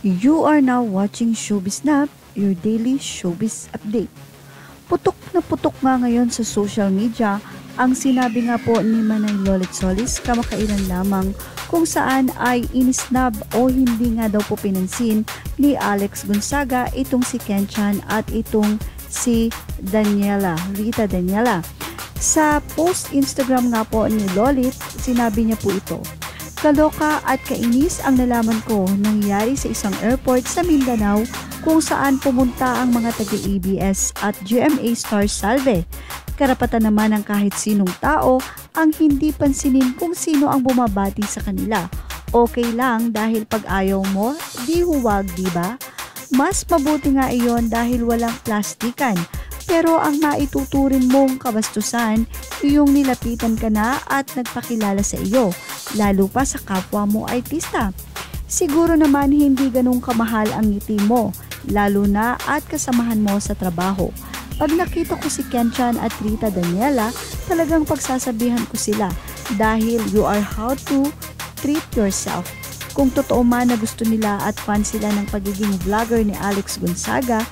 You are now watching Showbiz Snap, your daily showbiz update. Putok na putok nga ngayon sa social media ang sinabi nga po ni Manay Lolit Solis kamakailan lamang kung saan ay inisnab o hindi nga daw po pinansin ni Alex Gonzaga itong si Kenchan at itong si Daniela, Rita Daniela. Sa post Instagram nga po ni Lolit, sinabi niya po ito. Kaloka at kainis ang nalaman ko nangyari sa isang airport sa Mindanao kung saan pumunta ang mga taga-ABS at GMA Star Salve. Karapatan naman ng kahit sinong tao ang hindi pansinin kung sino ang bumabati sa kanila. Okay lang dahil pag ayaw mo, di huwag, di ba? Mas mabuti nga iyon dahil walang plastikan pero ang maituturin mong kabastusan, yung nilapitan ka na at nagpakilala sa iyo, lalo pa sa kapwa mo artista. Siguro naman hindi ganong kamahal ang ngiti mo, lalo na at kasamahan mo sa trabaho. Pag nakita ko si Kenchan at Rita Daniela, talagang pagsasabihan ko sila dahil you are how to treat yourself. Kung totoo man na gusto nila at fan sila ng pagiging vlogger ni Alex Gonzaga,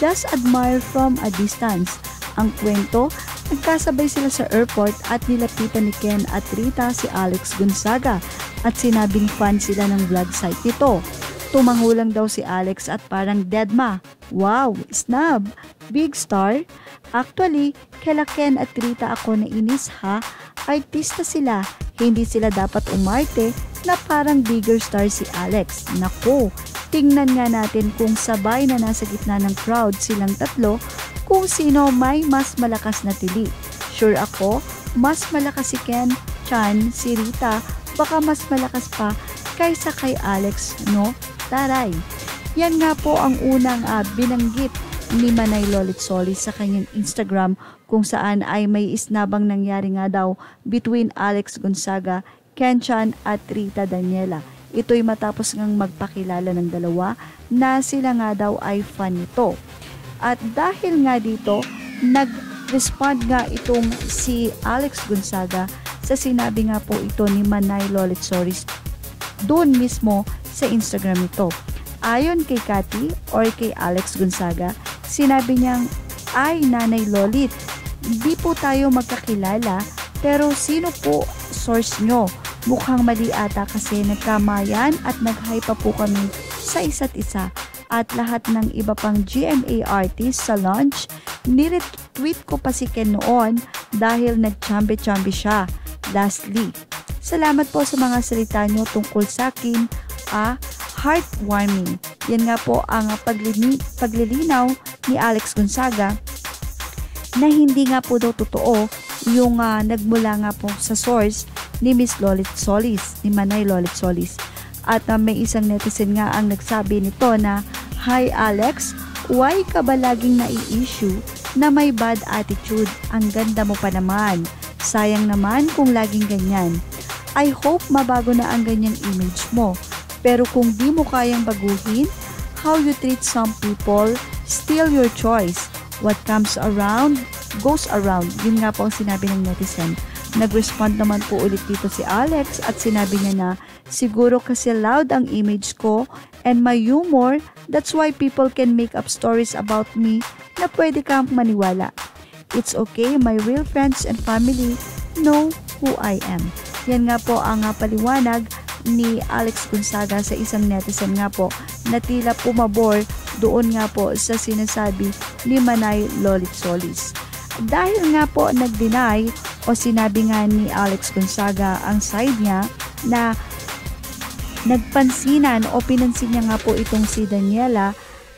just admire from a distance. Ang kwento, nagkasabay sila sa airport at nilapitan ni Ken at Rita si Alex Gonzaga at sinabing fan sila ng vlog site nito. Tumangulang daw si Alex at parang deadma. Wow, snub! Big star? Actually, kala Ken at Rita ako na inis ha. Artista sila, hindi sila dapat umarte na parang bigger star si Alex. Nako, Tingnan nga natin kung sabay na nasa gitna ng crowd silang tatlo kung sino may mas malakas na tili. Sure ako, mas malakas si Ken, Chan, si Rita, baka mas malakas pa kaysa kay Alex, no? Taray! Yan nga po ang unang uh, binanggit ni Manay Lolit Solis sa kanyang Instagram kung saan ay may isnabang nangyari nga daw between Alex Gonzaga, Ken Chan at Rita Daniela. Ito'y matapos ngang magpakilala ng dalawa na sila nga daw ay fan nito. At dahil nga dito, nag-respond nga itong si Alex Gonzaga sa sinabi nga po ito ni Manay Lolit Soris doon mismo sa Instagram nito. Ayon kay Cathy or kay Alex Gonzaga, sinabi niyang, ay Nanay Lolit, di po tayo magkakilala pero sino po source nyo? Mukhang mali ata kasi nagkamayan at nag-hype pa po kami sa isa't isa at lahat ng iba pang GMA artists sa launch, niretweet ko pa si Ken noon dahil nag-chambe-chambe siya. Lastly, salamat po sa mga salita nyo tungkol sa akin, ah, heartwarming. Yan nga po ang paglini, paglilinaw ni Alex Gonzaga na hindi nga po daw totoo yung uh, nagmula nga po sa source ni Miss Lolit Solis, ni Manay Lolit Solis. At uh, may isang netizen nga ang nagsabi nito na, Hi Alex, why ka ba laging nai-issue na may bad attitude? Ang ganda mo pa naman. Sayang naman kung laging ganyan. I hope mabago na ang ganyang image mo. Pero kung di mo kayang baguhin, how you treat some people, still your choice. What comes around, goes around. Yun nga po ang sinabi ng netizen. Nag-respond naman po ulit dito si Alex at sinabi niya na siguro kasi loud ang image ko and my humor, that's why people can make up stories about me na pwede kang maniwala. It's okay, my real friends and family know who I am. Yan nga po ang paliwanag ni Alex Gonzaga sa isang netizen nga po na tila pumabor doon nga po sa sinasabi ni Manay Lolit Solis. Dahil nga po nag-deny o sinabi nga ni Alex Gonzaga ang side niya na nagpansinan o pinansin niya nga po itong si Daniela,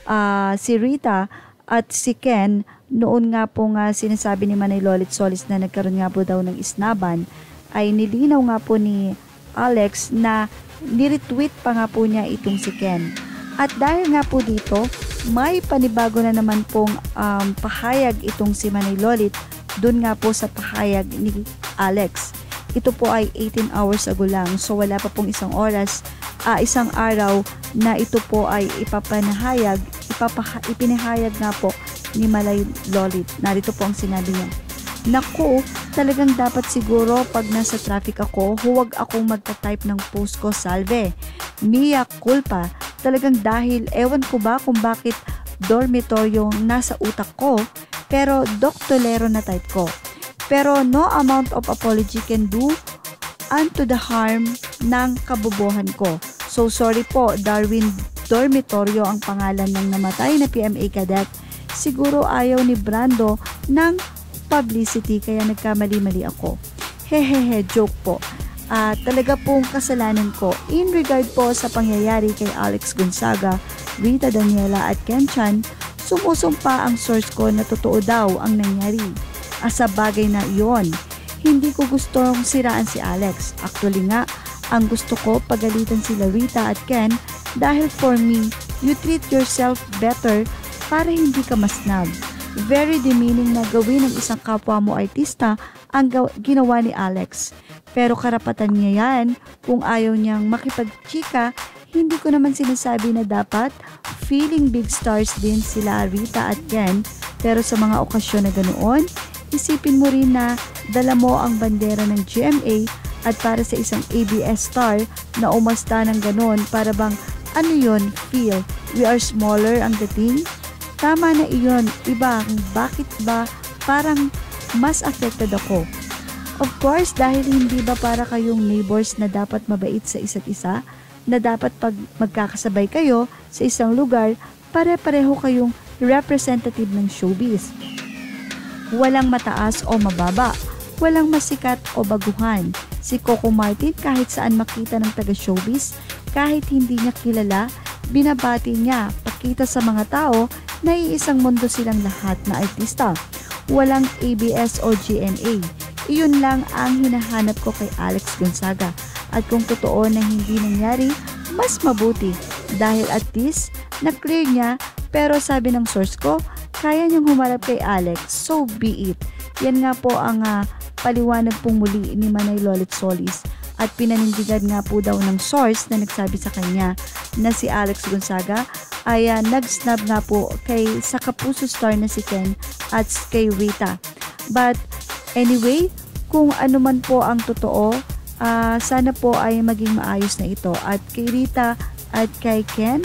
uh, si Rita at si Ken noon nga po nga sinasabi ni Manay Lolit Solis na nagkaroon nga po daw ng isnaban ay nilinaw nga po ni Alex na niretweet pa nga po niya itong si Ken. At dahil nga po dito, may panibago na naman pong um, pahayag itong si Manay Lolit doon nga po sa pahayag ni Alex. Ito po ay 18 hours ago lang so wala pa pong isang oras, uh, isang araw na ito po ay ipapanahayag, ipapaha, ipinahayag nga po ni Malay Lolit. Narito po ang sinabi niya. Naku, talagang dapat siguro pag nasa traffic ako, huwag akong magta-type ng post ko salve. Mia culpa, Talagang dahil ewan ko ba kung bakit dormitoryo nasa utak ko, pero doktolero na type ko. Pero no amount of apology can do unto the harm ng kabobohan ko. So sorry po, Darwin Dormitorio ang pangalan ng namatay na PMA cadet. Siguro ayaw ni Brando ng publicity kaya nagkamali-mali ako. Hehehe, joke po. Uh, talaga pong kasalanan ko in regard po sa pangyayari kay Alex Gonzaga, Rita Daniela at Ken Chan, sumusumpa ang source ko na totoo daw ang nangyari. Asa bagay na iyon, hindi ko gustong siraan si Alex. Actually nga, ang gusto ko pagalitan sila Rita at Ken dahil for me, you treat yourself better para hindi ka masnab. Very demeaning na gawin ng isang kapwa mo artista ang ginawa ni Alex. Pero karapatan niya yan kung ayaw niyang makipagchika, hindi ko naman sinasabi na dapat feeling big stars din sila Rita at Ken. Pero sa mga okasyon na ganoon, isipin mo rin na dala mo ang bandera ng GMA at para sa isang ABS star na umasta ng ganon para bang ano yon feel we are smaller ang dating tama na iyon iba bakit ba parang mas affected ako Of course, dahil hindi ba para kayong neighbors na dapat mabait sa isa't isa, na dapat pag magkakasabay kayo sa isang lugar, pare-pareho kayong representative ng showbiz. Walang mataas o mababa, walang masikat o baguhan. Si Coco Martin kahit saan makita ng taga-showbiz, kahit hindi niya kilala, binabati niya, pakita sa mga tao na iisang mundo silang lahat na artista. Walang ABS o GMA iyon lang ang hinahanap ko kay Alex Gonzaga. At kung totoo na hindi nangyari, mas mabuti. Dahil at least, na-clear niya, pero sabi ng source ko, kaya niyang humarap kay Alex, so be it. Yan nga po ang uh, paliwanag pong muli ni Manay Lolit Solis at pinanindigan nga po daw ng source na nagsabi sa kanya na si Alex Gonzaga ay uh, nag-snub nga po kay sa kapuso star na si Ken at kay Rita. But Anyway, kung ano man po ang totoo, uh, sana po ay maging maayos na ito. At kay Rita at kay Ken,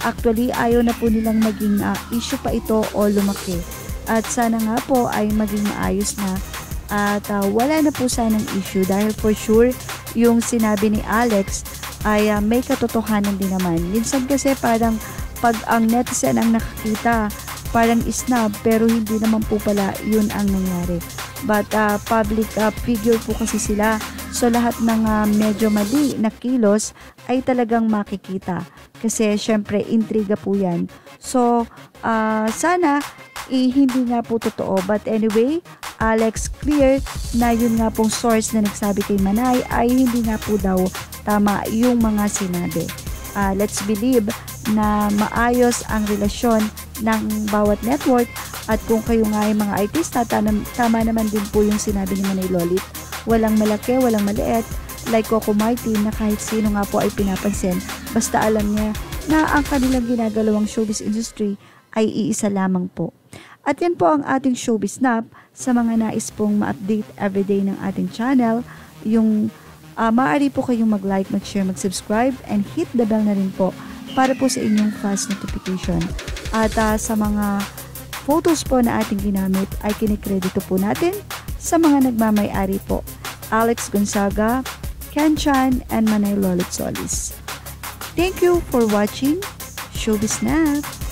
actually ayaw na po nilang maging uh, issue pa ito o lumaki. At sana nga po ay maging maayos na at uh, wala na po sanang issue dahil for sure yung sinabi ni Alex ay uh, may katotohanan din naman. Minsan kasi parang pag ang netizen ang nakakita, parang isnab pero hindi naman po pala yun ang nangyari. But uh, public uh, figure po kasi sila. So lahat ng uh, medyo mali na kilos ay talagang makikita. Kasi syempre intriga po yan. So uh, sana eh, hindi nga po totoo. But anyway, Alex clear na yun nga pong source na nagsabi kay Manay ay hindi nga po daw tama yung mga sinabi. Uh, let's believe na maayos ang relasyon ng bawat network at kung kayo nga ay mga artista, tama, tama naman din po yung sinabi ni Manay Lolit. Walang malaki, walang maliit, like Coco Martin na kahit sino nga po ay pinapansin, basta alam niya na ang kanilang ginagalawang showbiz industry ay iisa lamang po. At yan po ang ating showbiz snap sa mga nais pong ma-update everyday ng ating channel. Yung uh, maaari po kayong mag-like, mag-share, mag-subscribe, and hit the bell na rin po para po sa inyong fast notification. At uh, sa mga photos po na ating ginamit ay kinikredito po natin sa mga nagmamay-ari po. Alex Gonzaga, Ken Chan, and Manay Lolit Solis. Thank you for watching Showbiz Snap!